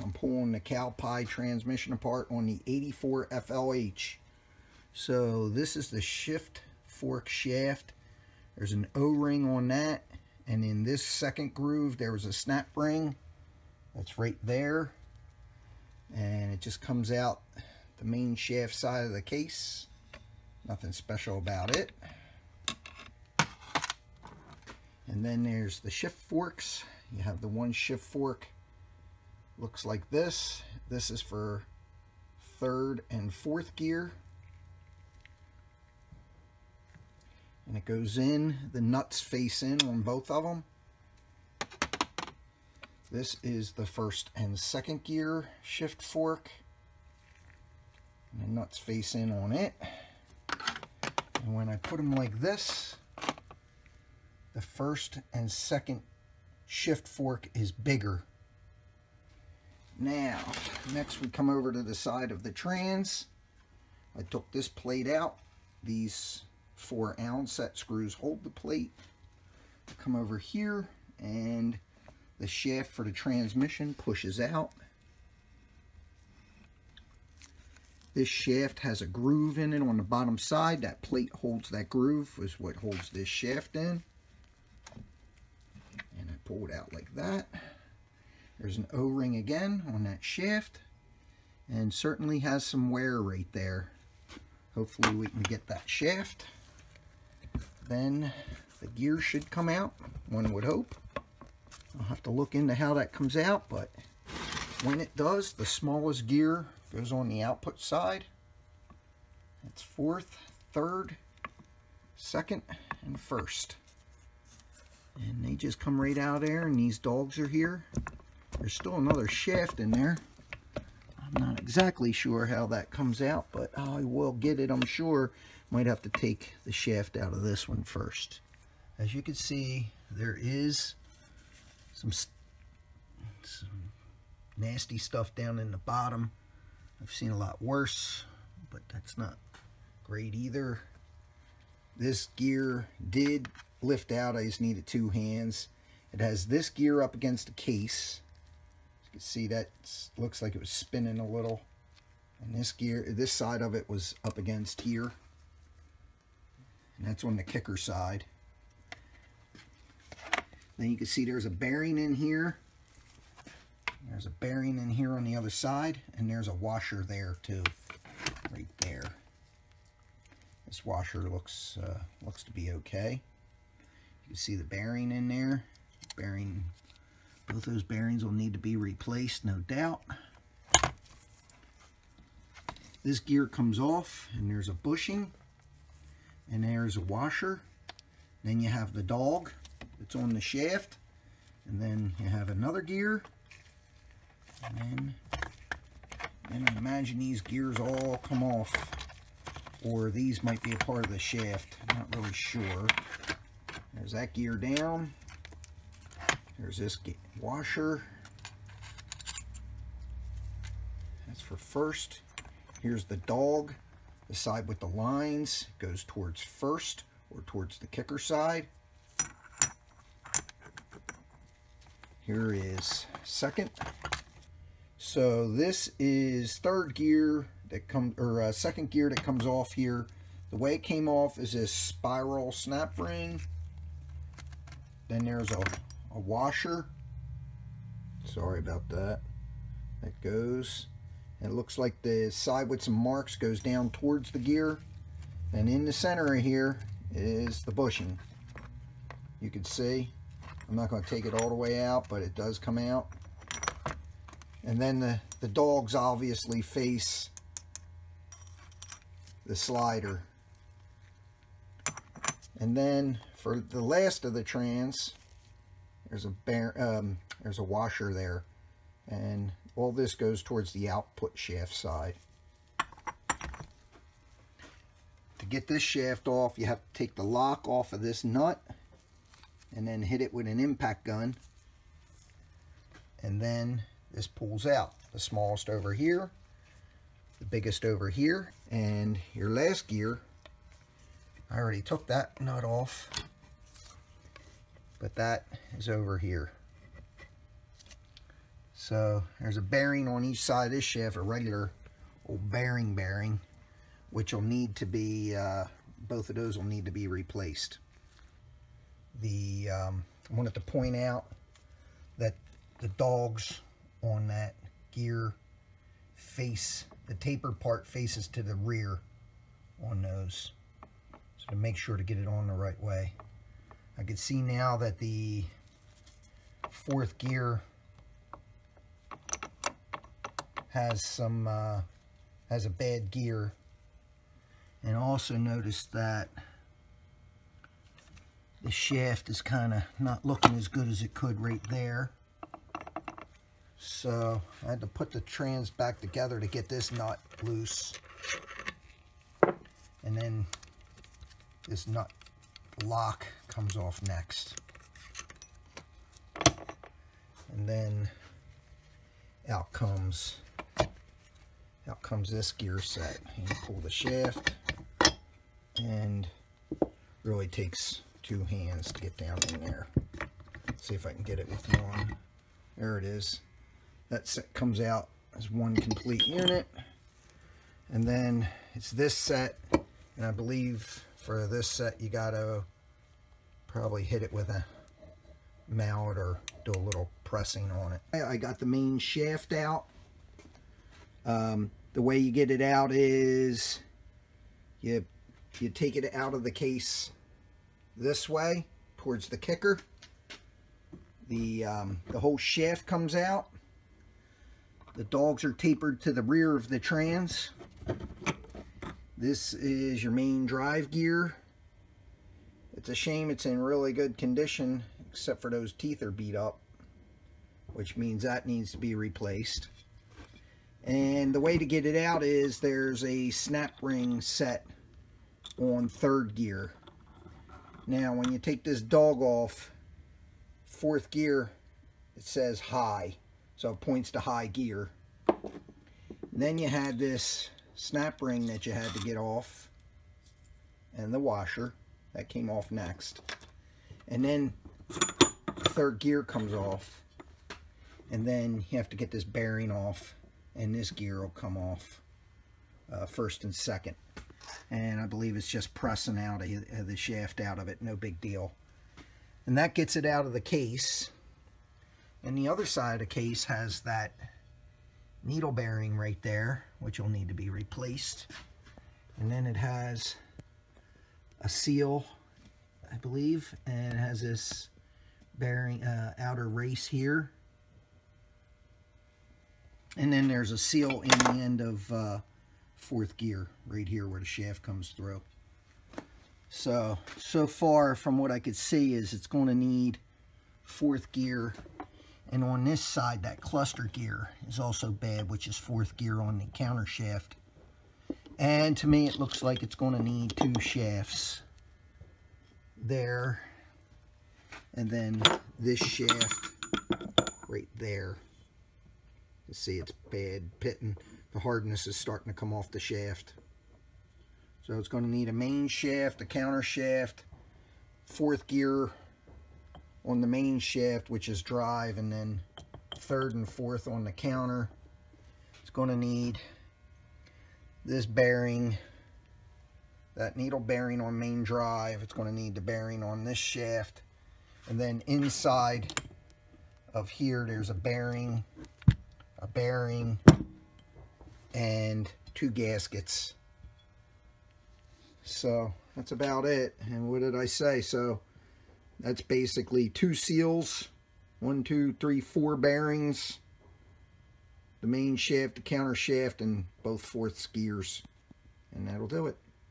I'm pulling the Calpie transmission apart on the 84 FLH. So this is the shift fork shaft. There's an O-ring on that. And in this second groove, there was a snap ring. That's right there. And it just comes out the main shaft side of the case. Nothing special about it. And then there's the shift forks. You have the one shift fork looks like this. This is for third and fourth gear. And it goes in, the nuts face in on both of them. This is the first and second gear shift fork. And the nuts face in on it. And when I put them like this, the first and second shift fork is bigger. Now, next we come over to the side of the trans. I took this plate out. These four Allen set screws hold the plate. Come over here and the shaft for the transmission pushes out. This shaft has a groove in it on the bottom side. That plate holds that groove, is what holds this shaft in. And I pull it out like that. There's an O-ring again on that shaft. And certainly has some wear right there. Hopefully we can get that shaft. Then the gear should come out, one would hope. I'll have to look into how that comes out, but when it does, the smallest gear goes on the output side. That's fourth, third, second, and first. And they just come right out there, and these dogs are here. There's still another shaft in there. I'm not exactly sure how that comes out, but I will get it, I'm sure. Might have to take the shaft out of this one first. As you can see, there is some, some nasty stuff down in the bottom. I've seen a lot worse, but that's not great either. This gear did lift out. I just needed two hands. It has this gear up against the case. You can see that looks like it was spinning a little. And this gear, this side of it was up against here. And that's on the kicker side. Then you can see there's a bearing in here there's a bearing in here on the other side, and there's a washer there too, right there. This washer looks uh, looks to be okay. You can see the bearing in there. Bearing, both those bearings will need to be replaced, no doubt. This gear comes off, and there's a bushing, and there's a washer. Then you have the dog that's on the shaft, and then you have another gear, and then, then I imagine these gears all come off. Or these might be a part of the shaft. I'm not really sure. There's that gear down. There's this washer. That's for first. Here's the dog. The side with the lines goes towards first or towards the kicker side. Here is second. So this is third gear that comes, or uh, second gear that comes off here. The way it came off is this spiral snap ring. Then there's a, a washer. Sorry about that. That goes. And it looks like the side with some marks goes down towards the gear. And in the center here is the bushing. You can see. I'm not going to take it all the way out, but it does come out. And then the, the dogs obviously face the slider. And then for the last of the trans, there's a bear, um, there's a washer there. And all this goes towards the output shaft side. To get this shaft off, you have to take the lock off of this nut and then hit it with an impact gun. And then this pulls out. The smallest over here, the biggest over here, and your last gear, I already took that nut off, but that is over here. So there's a bearing on each side of this shaft, a regular old bearing bearing, which will need to be, uh, both of those will need to be replaced. The, um, I wanted to point out that the dogs on that gear face, the tapered part faces to the rear on those. So to make sure to get it on the right way. I can see now that the fourth gear has some uh, has a bad gear. And also notice that the shaft is kind of not looking as good as it could right there. So I had to put the trans back together to get this nut loose. And then this nut lock comes off next and then out comes out comes this gear set. You pull the shaft and really takes two hands to get down in there. see if I can get it with one. There it is. That set comes out as one complete unit. And then it's this set, and I believe for this set you gotta probably hit it with a mallet or do a little pressing on it. I got the main shaft out um, the way you get it out is you, you take it out of the case this way towards the kicker. The, um, the whole shaft comes out. The dogs are tapered to the rear of the trans. This is your main drive gear. It's a shame it's in really good condition, except for those teeth are beat up, which means that needs to be replaced. And the way to get it out is there's a snap ring set on third gear. Now when you take this dog off, fourth gear, it says high. So it points to high gear. then you had this snap ring that you had to get off and the washer that came off next. And then third gear comes off and then you have to get this bearing off and this gear will come off uh, first and second. And I believe it's just pressing out of the shaft out of it no big deal. And that gets it out of the case. And the other side of the case has that needle bearing right there which will need to be replaced and then it has a seal I believe and it has this bearing uh, outer race here and then there's a seal in the end of uh, fourth gear, right here where the shaft comes through. So, so far from what I could see is it's going to need fourth gear. And on this side, that cluster gear is also bad, which is fourth gear on the counter shaft. And to me, it looks like it's going to need two shafts there. And then this shaft right there. You see it's bad pitting. The hardness is starting to come off the shaft. So it's going to need a main shaft, a counter shaft, fourth gear on the main shaft, which is drive, and then third and fourth on the counter. It's going to need this bearing, that needle bearing on main drive. It's going to need the bearing on this shaft. And then inside of here, there's a bearing a bearing, and two gaskets. So that's about it. And what did I say? So that's basically two seals, one, two, three, four bearings, the main shaft, the counter shaft, and both fourths gears. And that'll do it.